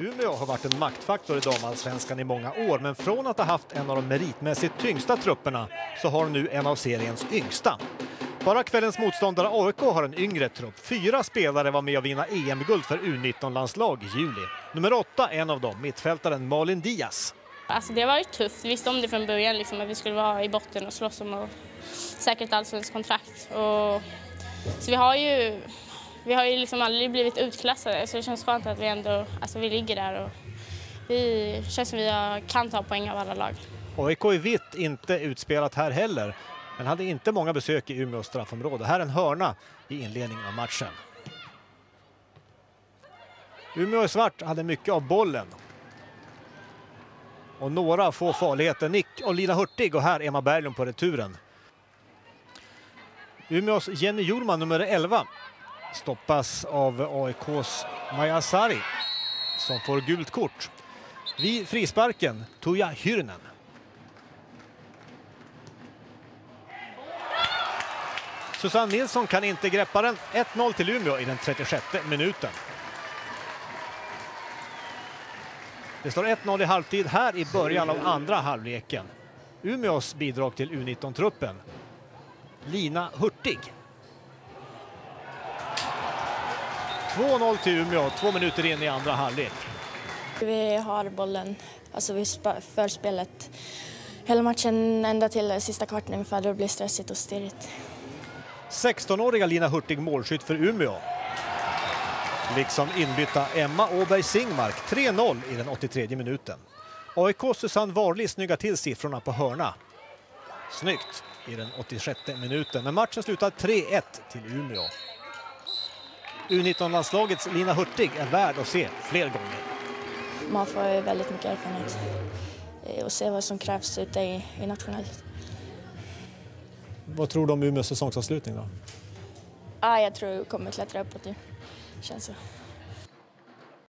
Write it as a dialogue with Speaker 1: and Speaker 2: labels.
Speaker 1: Umeå har varit en maktfaktor i damallsvenskan i många år men från att ha haft en av de meritmässigt tyngsta trupperna så har de nu en av seriens yngsta. Bara kvällens motståndare AIK har en yngre trupp. Fyra spelare var med att vinna EM-guld för U19-landslag i juli. Nummer åtta, en av dem, mittfältaren Malin Diaz.
Speaker 2: Alltså det har varit tufft. Vi visste om det från början, liksom, att vi skulle vara i botten och slåss om att säkra ett allsvenskt kontrakt. Och, så vi har ju, vi har ju liksom aldrig blivit utklassade, så det känns skönt att vi ändå alltså vi ligger där. Och vi känns som vi kan ta poäng av alla lag.
Speaker 1: AIK i vitt inte utspelat här heller, men hade inte många besök i Umeås straffområde. Här en hörna i inledningen av matchen. Umeå i svart hade mycket av bollen och några få farligheter. Nick och Lina Hurtig och här Emma Berglund på returen. Umeås Jenny Jorman, nummer 11, stoppas av AIKs Maja Sari som får gult kort. Vid frisparken, Tuija Hyrnen. Susanne Nilsson kan inte greppa den. 1-0 till Umeå i den 36 minuten. Det står 1-0 i halvtid här i början av andra halvleken. Umeås bidrag till U19-truppen. Lina Hurtig. 2-0 till Umeå, två minuter in i andra halvlek.
Speaker 3: Vi har bollen, alltså vi för spelet hela matchen ända till sista kvarten ungefär då det blir stressigt och stirrigt.
Speaker 1: 16-åriga Lina Hurtig målskytt för Umeå. Liksom inbytta Emma Åberg Singmark 3-0 i den 83 minuten. AIK Susanne Warli snyggar till siffrorna på hörna. Snyggt i den 86 minuten, men matchen slutar 3-1 till Umeå. U19-landslagets Lina Hurtig är värd att se fler gånger.
Speaker 3: Man får väldigt mycket erfarenhet eh, och se vad som krävs ute i, i nationellt.
Speaker 1: Vad tror du om Umeås säsongsavslutning då?
Speaker 3: Ah, jag tror vi kommer klättra uppåt nu. Känns så.